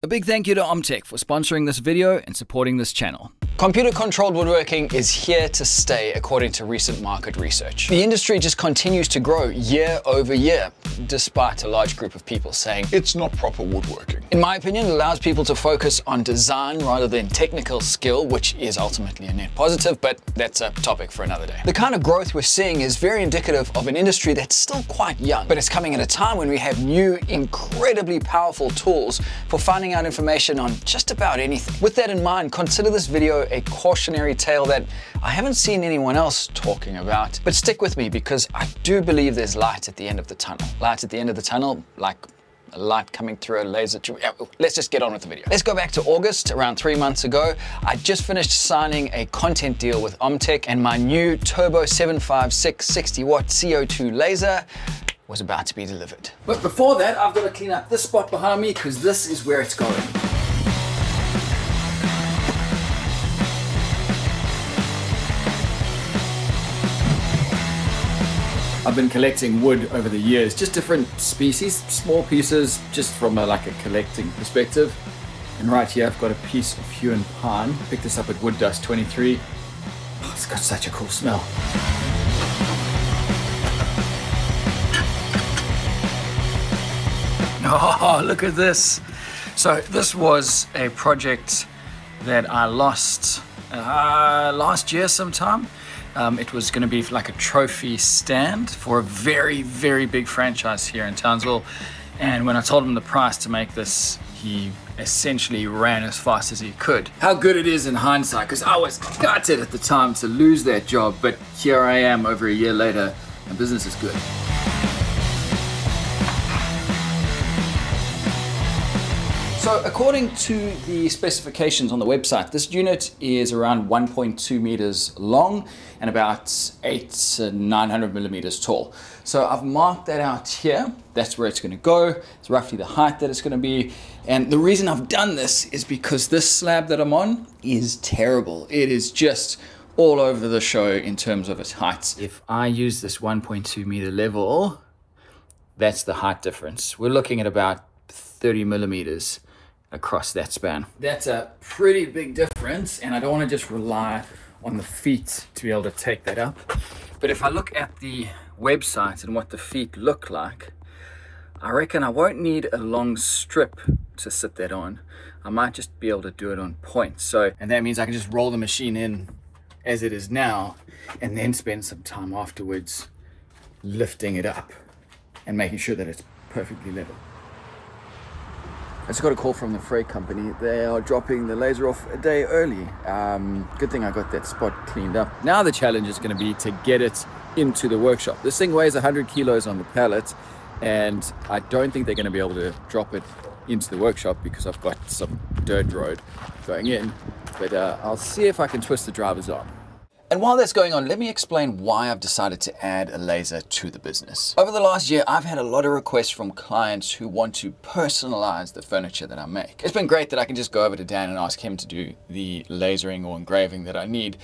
A big thank you to Omtech for sponsoring this video and supporting this channel. Computer controlled woodworking is here to stay, according to recent market research. The industry just continues to grow year over year, despite a large group of people saying it's not proper woodworking. In my opinion, it allows people to focus on design rather than technical skill, which is ultimately a net positive, but that's a topic for another day. The kind of growth we're seeing is very indicative of an industry that's still quite young, but it's coming at a time when we have new, incredibly powerful tools for finding out information on just about anything. With that in mind, consider this video a cautionary tale that I haven't seen anyone else talking about. But stick with me because I do believe there's light at the end of the tunnel. Light at the end of the tunnel, like a light coming through a laser tube. Let's just get on with the video. Let's go back to August, around three months ago. I just finished signing a content deal with Omtech and my new Turbo 756 60 watt CO2 laser was about to be delivered. But before that, I've got to clean up this spot behind me because this is where it's going. I've been collecting wood over the years, just different species, small pieces, just from a, like a collecting perspective. And right here, I've got a piece of Huon pine. Picked this up at Wood Dust 23. Oh, it's got such a cool smell. Oh, look at this. So this was a project that I lost uh, last year sometime. Um, it was going to be like a trophy stand for a very, very big franchise here in Townsville. And when I told him the price to make this, he essentially ran as fast as he could. How good it is in hindsight, because I was gutted at the time to lose that job, but here I am over a year later, and business is good. So according to the specifications on the website, this unit is around 1.2 meters long and about 8 to 900 millimeters tall. So I've marked that out here. That's where it's going to go. It's roughly the height that it's going to be. And the reason I've done this is because this slab that I'm on is terrible. It is just all over the show in terms of its height. If I use this 1.2 meter level, that's the height difference. We're looking at about 30 millimeters across that span. That's a pretty big difference and I don't want to just rely on the feet to be able to take that up. But if I look at the website and what the feet look like, I reckon I won't need a long strip to sit that on. I might just be able to do it on point. So, and that means I can just roll the machine in as it is now and then spend some time afterwards lifting it up and making sure that it's perfectly level. I just got a call from the freight company. They are dropping the laser off a day early. Um, good thing I got that spot cleaned up. Now the challenge is going to be to get it into the workshop. This thing weighs 100 kilos on the pallet, and I don't think they're going to be able to drop it into the workshop because I've got some dirt road going in. But uh, I'll see if I can twist the driver's arm. And while that's going on, let me explain why I've decided to add a laser to the business. Over the last year, I've had a lot of requests from clients who want to personalize the furniture that I make. It's been great that I can just go over to Dan and ask him to do the lasering or engraving that I need,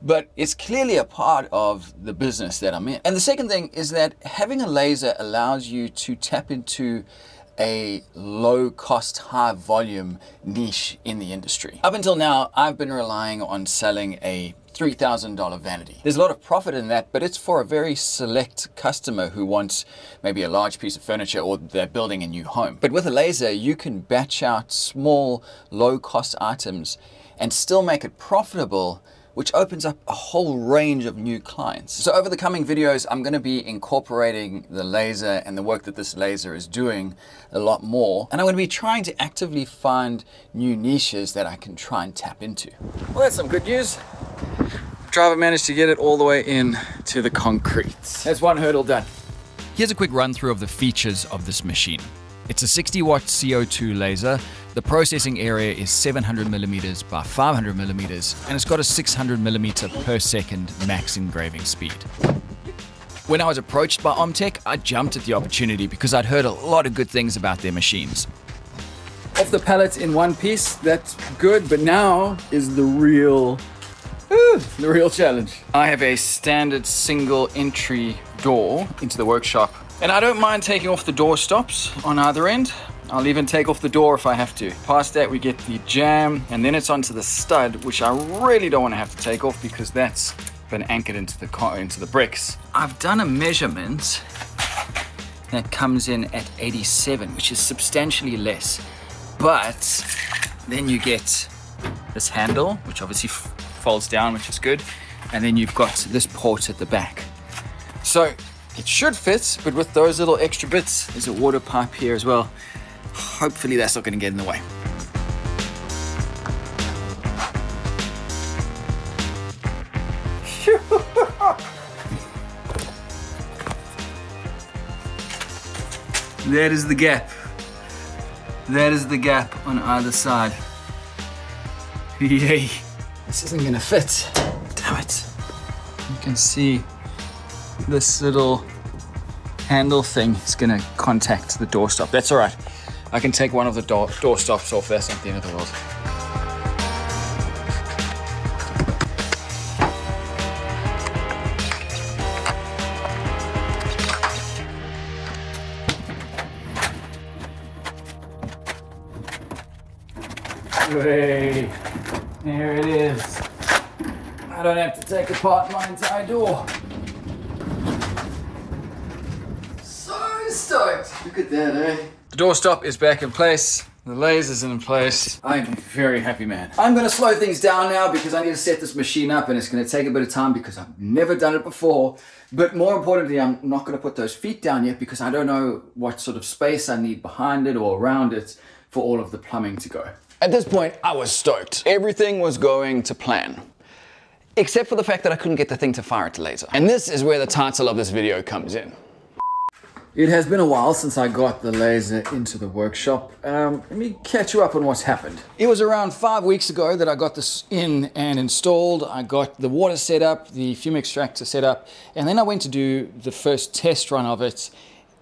but it's clearly a part of the business that I'm in. And the second thing is that having a laser allows you to tap into a low cost, high volume niche in the industry. Up until now, I've been relying on selling a $3,000 vanity. There's a lot of profit in that, but it's for a very select customer who wants maybe a large piece of furniture or they're building a new home. But with a laser, you can batch out small, low cost items and still make it profitable which opens up a whole range of new clients. So over the coming videos, I'm going to be incorporating the laser and the work that this laser is doing a lot more. And I'm going to be trying to actively find new niches that I can try and tap into. Well, that's some good news. Driver managed to get it all the way in to the concrete. That's one hurdle done. Here's a quick run through of the features of this machine. It's a 60 watt CO2 laser. The processing area is 700 millimeters by 500 millimeters, and it's got a 600 millimeter per second max engraving speed. When I was approached by Omtech, I jumped at the opportunity because I'd heard a lot of good things about their machines. Off the pallet in one piece, that's good, but now is the real, the real challenge. I have a standard single entry door into the workshop and I don't mind taking off the door stops on either end. I'll even take off the door if I have to. Past that, we get the jamb, and then it's onto the stud, which I really don't want to have to take off because that's been anchored into the car, into the bricks. I've done a measurement that comes in at 87, which is substantially less. But then you get this handle, which obviously folds down, which is good. And then you've got this port at the back. So it should fit, but with those little extra bits, there's a water pipe here as well. Hopefully that's not gonna get in the way. That is the gap. That is the gap on either side. Yay. This isn't gonna fit. Damn it. You can see this little handle thing is gonna contact the doorstop. That's all right. I can take one of the door, door stops off. That's not the end of the world. Hey, there it is. I don't have to take apart my entire door. So stoked. Look at that, eh? The doorstop is back in place. The laser's in place. I'm a very happy man. I'm gonna slow things down now because I need to set this machine up and it's gonna take a bit of time because I've never done it before. But more importantly, I'm not gonna put those feet down yet because I don't know what sort of space I need behind it or around it for all of the plumbing to go. At this point, I was stoked. Everything was going to plan. Except for the fact that I couldn't get the thing to fire its laser. And this is where the title of this video comes in. It has been a while since I got the laser into the workshop. Um, let me catch you up on what's happened. It was around five weeks ago that I got this in and installed. I got the water set up, the fume extractor set up, and then I went to do the first test run of it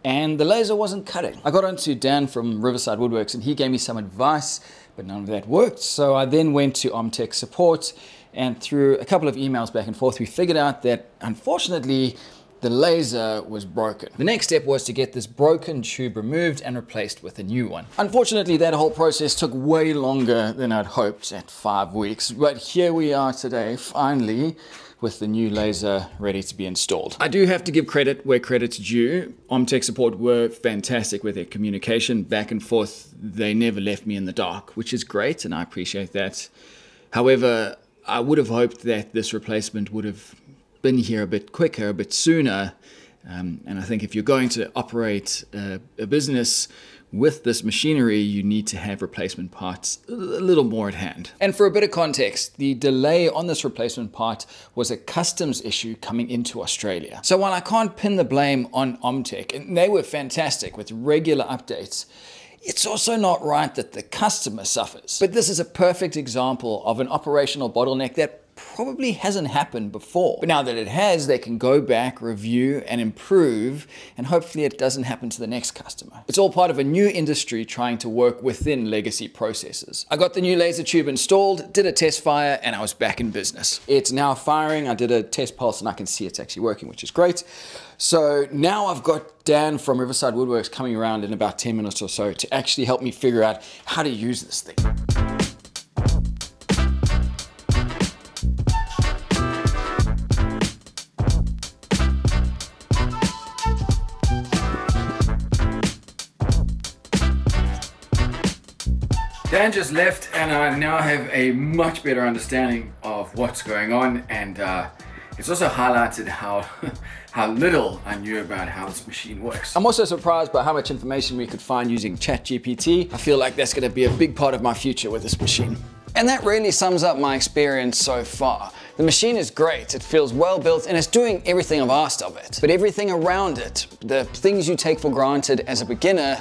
and the laser wasn't cutting. I got onto Dan from Riverside Woodworks and he gave me some advice but none of that worked. So I then went to Omtech support and through a couple of emails back and forth, we figured out that unfortunately the laser was broken. The next step was to get this broken tube removed and replaced with a new one. Unfortunately, that whole process took way longer than I'd hoped at five weeks, but here we are today, finally, with the new laser ready to be installed. I do have to give credit where credit's due. Omtech support were fantastic with their communication back and forth. They never left me in the dark, which is great, and I appreciate that. However, I would have hoped that this replacement would have been here a bit quicker, a bit sooner. Um, and I think if you're going to operate a, a business with this machinery, you need to have replacement parts a little more at hand. And for a bit of context, the delay on this replacement part was a customs issue coming into Australia. So while I can't pin the blame on Omtech, and they were fantastic with regular updates, it's also not right that the customer suffers. But this is a perfect example of an operational bottleneck that probably hasn't happened before. But now that it has, they can go back, review, and improve, and hopefully it doesn't happen to the next customer. It's all part of a new industry trying to work within legacy processes. I got the new laser tube installed, did a test fire, and I was back in business. It's now firing. I did a test pulse, and I can see it's actually working, which is great. So now I've got Dan from Riverside Woodworks coming around in about 10 minutes or so to actually help me figure out how to use this thing. Dan just left and I now have a much better understanding of what's going on and uh, it's also highlighted how how little I knew about how this machine works. I'm also surprised by how much information we could find using ChatGPT. I feel like that's going to be a big part of my future with this machine. And that really sums up my experience so far. The machine is great, it feels well built, and it's doing everything I've asked of it. But everything around it, the things you take for granted as a beginner,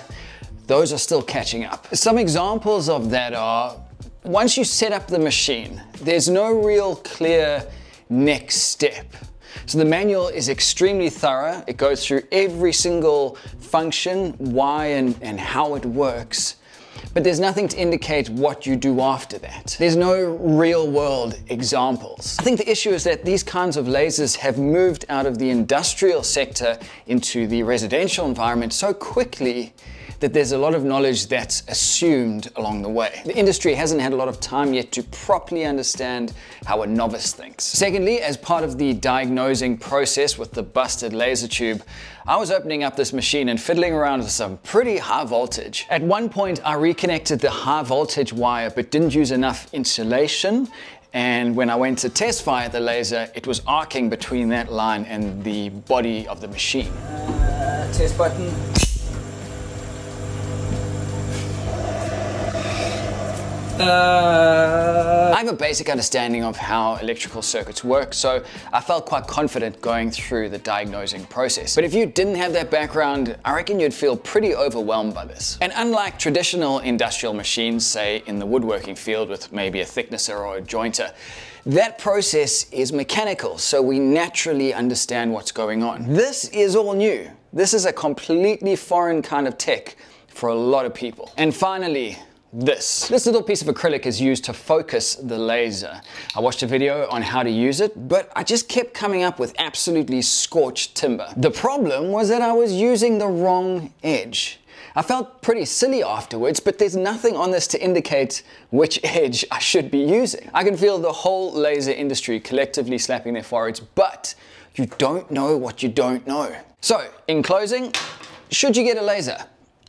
those are still catching up. Some examples of that are, once you set up the machine, there's no real clear next step. So the manual is extremely thorough. It goes through every single function, why and, and how it works. But there's nothing to indicate what you do after that. There's no real world examples. I think the issue is that these kinds of lasers have moved out of the industrial sector into the residential environment so quickly that there's a lot of knowledge that's assumed along the way. The industry hasn't had a lot of time yet to properly understand how a novice thinks. Secondly, as part of the diagnosing process with the busted laser tube, I was opening up this machine and fiddling around with some pretty high voltage. At one point, I reconnected the high voltage wire but didn't use enough insulation and when I went to test fire the laser, it was arcing between that line and the body of the machine. Uh, test button. Uh... I have a basic understanding of how electrical circuits work, so I felt quite confident going through the diagnosing process. But if you didn't have that background, I reckon you'd feel pretty overwhelmed by this. And unlike traditional industrial machines, say in the woodworking field with maybe a thicknesser or a jointer, that process is mechanical, so we naturally understand what's going on. This is all new. This is a completely foreign kind of tech for a lot of people. And finally, this. This little piece of acrylic is used to focus the laser. I watched a video on how to use it, but I just kept coming up with absolutely scorched timber. The problem was that I was using the wrong edge. I felt pretty silly afterwards, but there's nothing on this to indicate which edge I should be using. I can feel the whole laser industry collectively slapping their foreheads, but you don't know what you don't know. So, in closing, should you get a laser?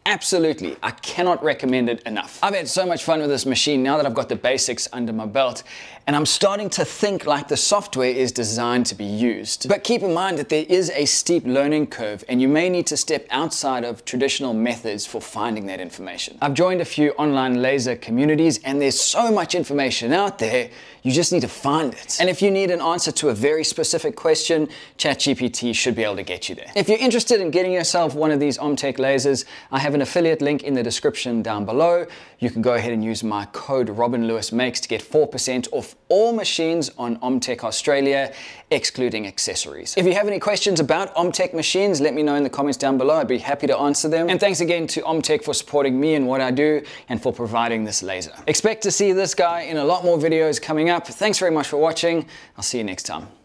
Absolutely, I cannot recommend it enough. I've had so much fun with this machine now that I've got the basics under my belt, and I'm starting to think like the software is designed to be used. But keep in mind that there is a steep learning curve, and you may need to step outside of traditional methods for finding that information. I've joined a few online laser communities, and there's so much information out there, you just need to find it. And if you need an answer to a very specific question, ChatGPT should be able to get you there. If you're interested in getting yourself one of these Omtech lasers, I have an affiliate link in the description down below. You can go ahead and use my code Robin Lewis Makes to get 4% off all machines on Omtech Australia, excluding accessories. If you have any questions about Omtech machines, let me know in the comments down below. I'd be happy to answer them. And thanks again to Omtech for supporting me and what I do and for providing this laser. Expect to see this guy in a lot more videos coming up. Thanks very much for watching. I'll see you next time.